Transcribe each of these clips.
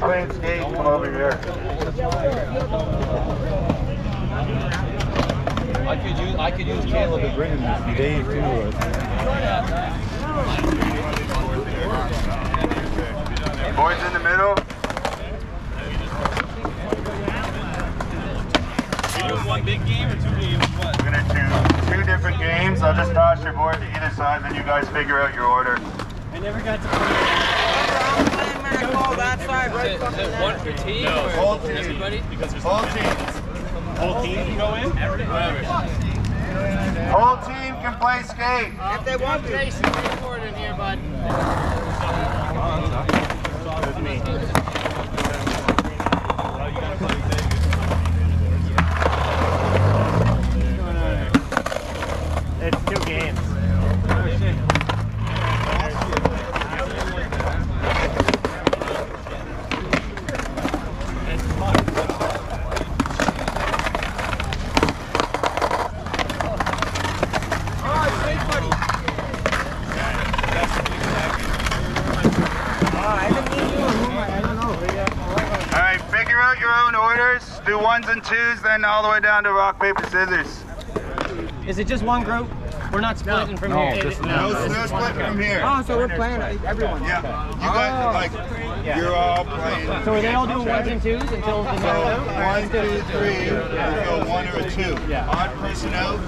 you're playing skate, come over here. I could use I could use Caleb to bring him Dave too. Boys in the middle. one big game or two games? What? We're gonna do two different games. I'll just toss your board to either side, then you guys figure out your order. I never got to play. That side, right? Is it, is it one per team No. or Whole team. everybody? Because there's Whole team. whole team can go in. Whole team can play skate. Oh, if they want to. Jason, report in here, bud. It's two games. All right, figure out your own orders. Do ones and twos, then all the way down to rock, paper, scissors. Is it just one group? We're not splitting from No, here. just No, no splitting from here. Oh, so we're playing everyone. Yeah, you guys, like, oh. you're all playing. So are they all doing ones and twos until the So, one, two, three, you go one or a two. Odd person out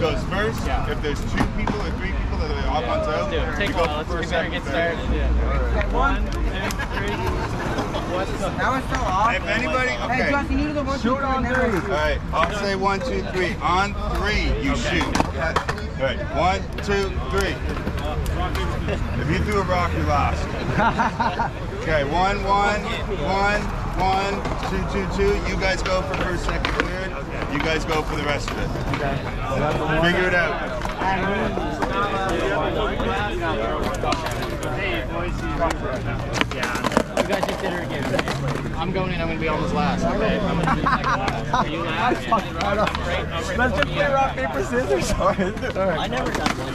goes first. If there's two people or three people that are odd ones out, Do it. you go while. Let's first, second, get third. started. Yeah. One. One, two, three. What's the That was so off. If anybody, Hey, okay. Justin, you do the one, two, three, now. All right, I'll say one, two, three. On three, you shoot. All right, one, two, three. If you threw a rock, you lost. Okay, one, one, one, one, two, two, two. You guys go for first, second, third. You guys go for the rest of it. Okay, Figure it out. You guys just did it again. I'm going in. I'm going to be almost last. Okay. I'm going to be like last. Are you last? Let's just play rock paper scissors. All right. All right. I never done one.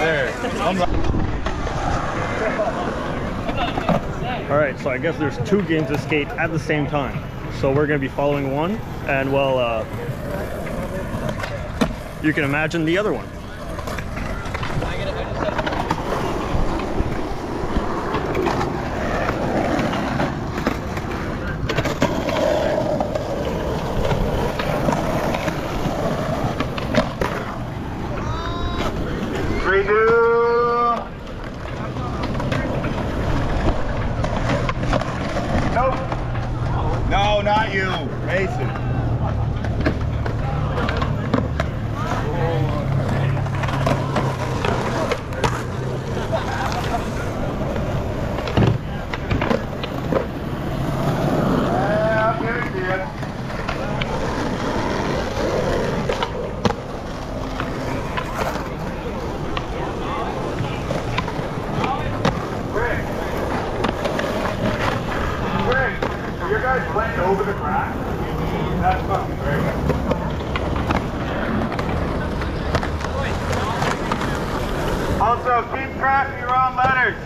There. All right. So I guess there's two games of skate at the same time. So we're gonna be following one, and well, uh, you can imagine the other one. Redo. Nope. No, not you. Mason. Yeah, I'm gonna see it. Rick. Rick, are you guys playing over the crack? That's fucking great. Also, keep track of your own letters.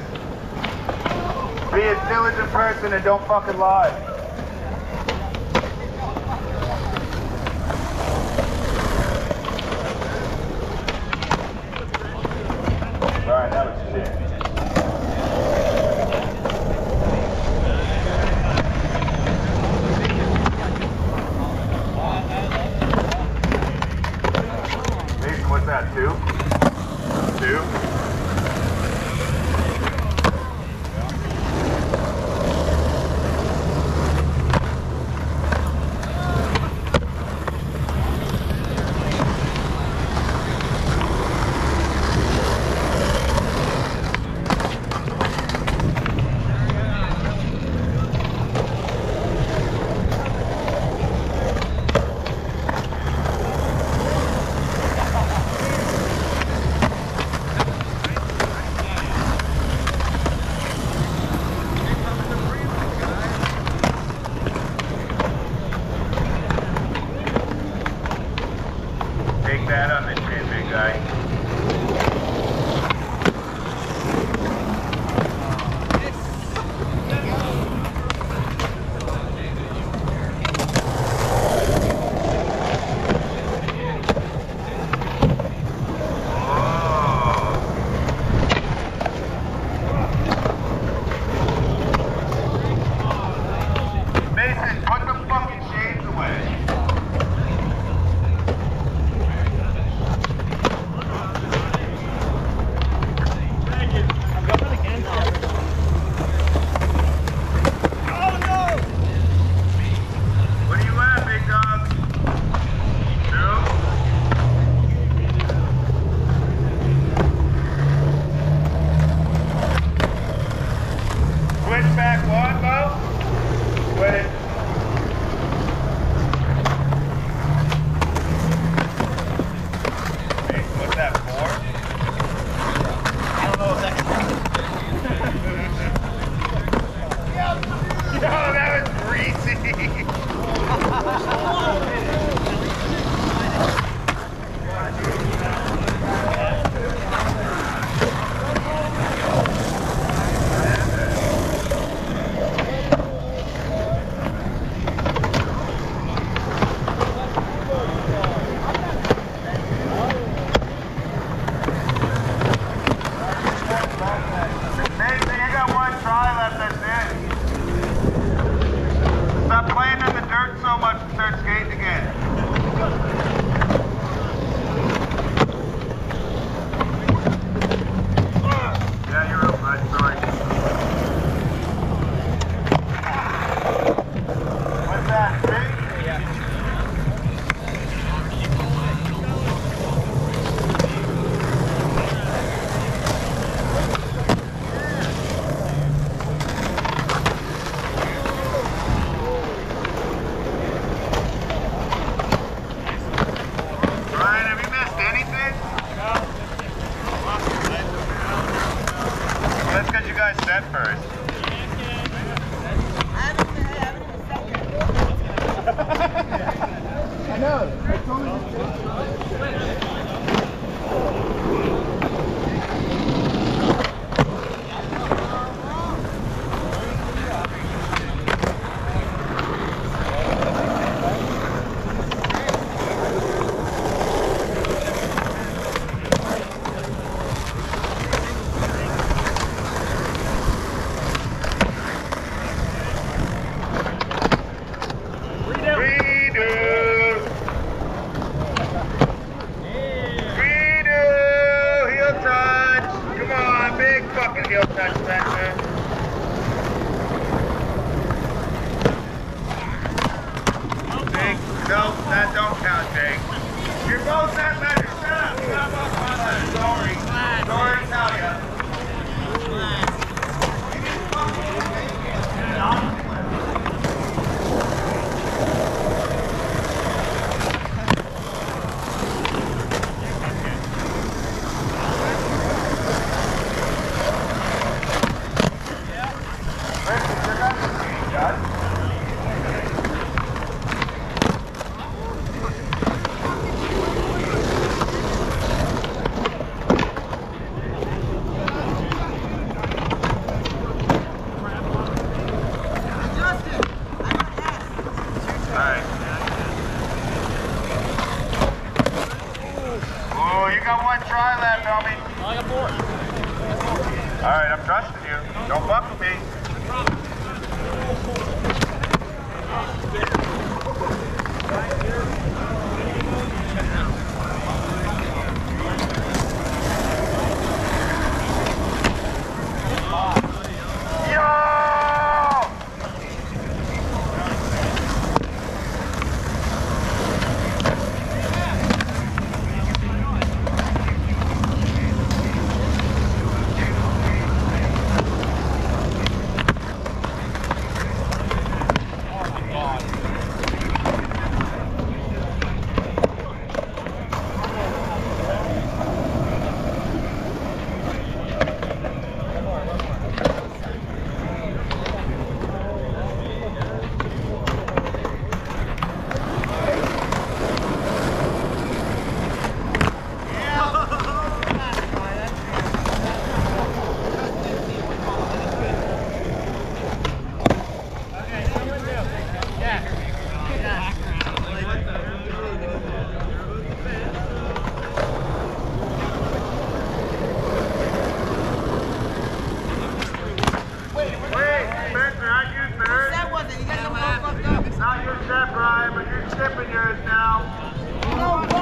Be a diligent person and don't fucking lie. Alright, that was shit. Mason, that, two? Two? that on the transmitter guy. All right, I'm trusting you. Don't fuck with me. Right here. Brian, but you're chipping yours now.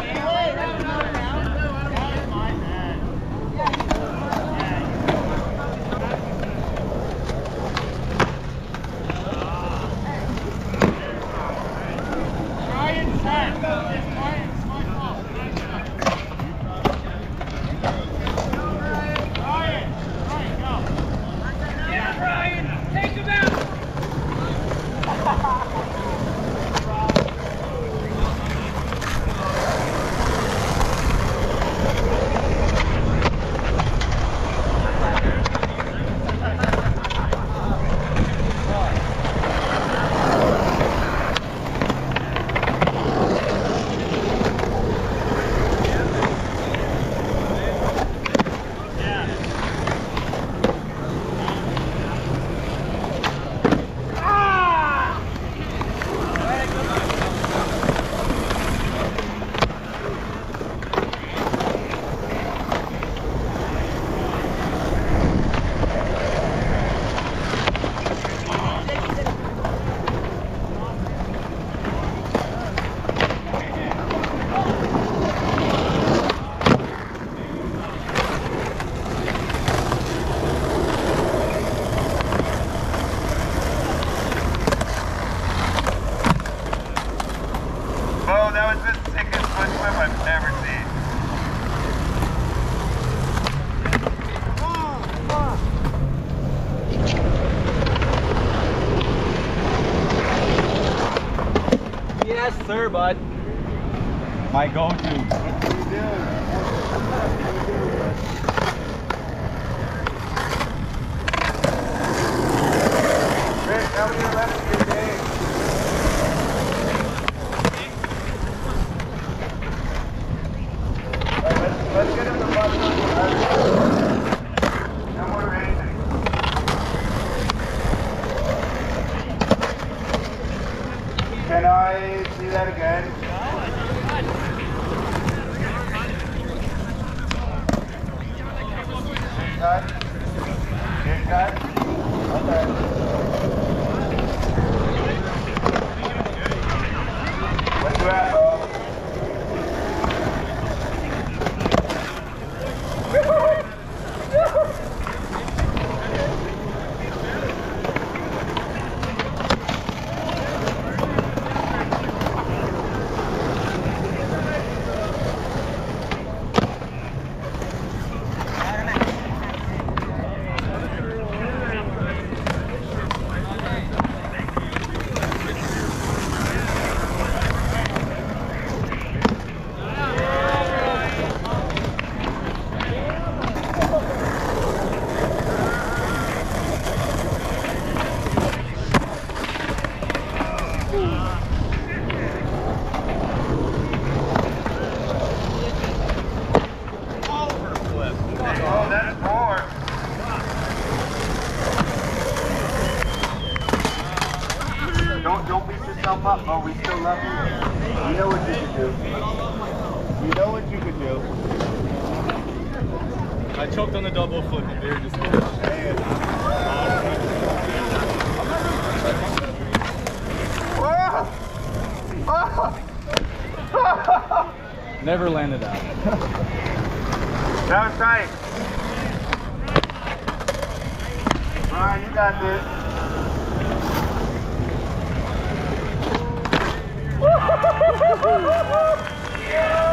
Başkanım, başkanım. don't beat yourself up. but we still love you. You know what you can do. You know what you can do. I choked on the double foot and they're just Never landed out. that was tight. Brian, you got this. yeah!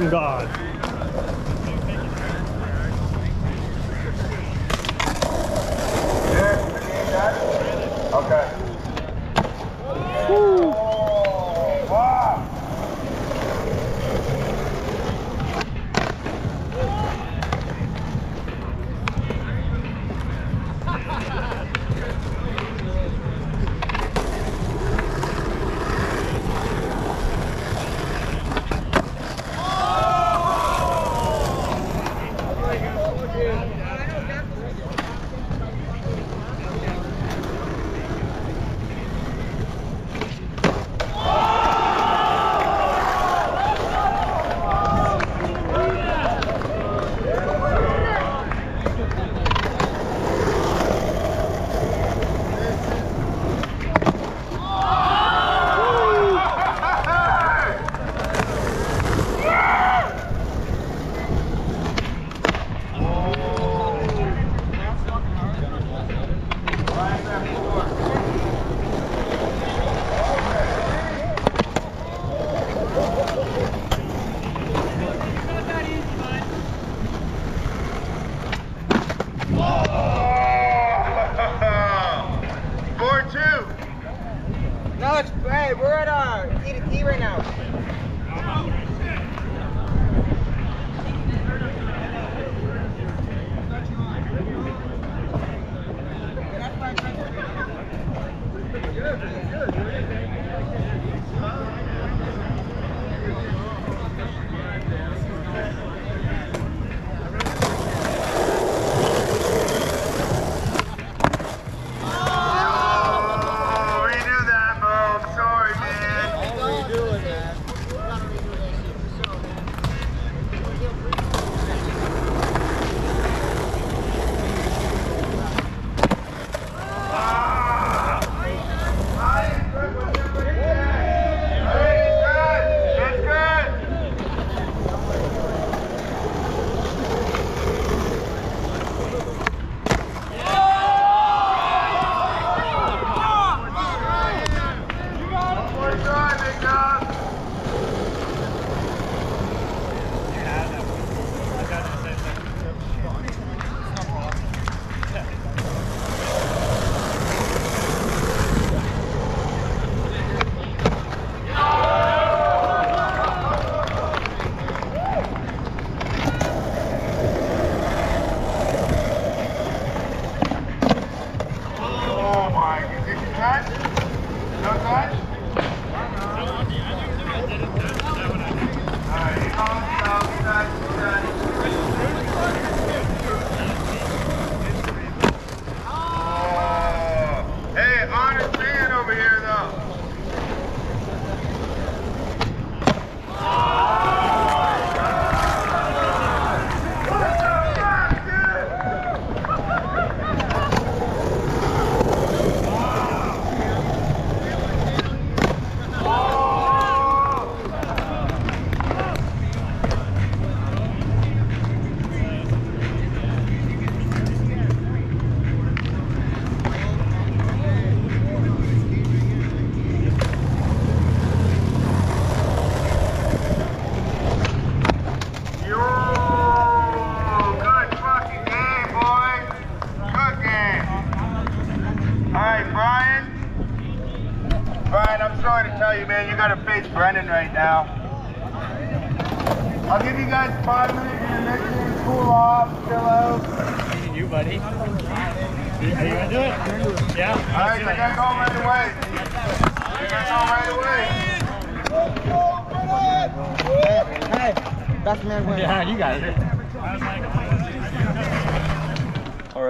from God.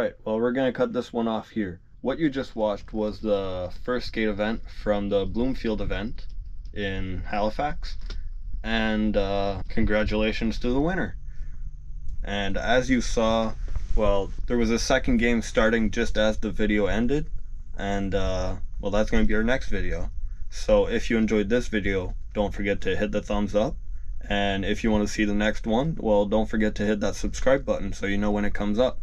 All right, well, we're gonna cut this one off here. What you just watched was the first skate event from the Bloomfield event in Halifax, and uh, congratulations to the winner. And as you saw, well, there was a second game starting just as the video ended, and uh, well, that's gonna be our next video. So if you enjoyed this video, don't forget to hit the thumbs up. And if you want to see the next one, well, don't forget to hit that subscribe button so you know when it comes up.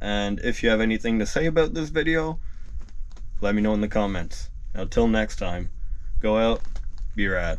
And if you have anything to say about this video, let me know in the comments. Now, till next time, go out, be rad.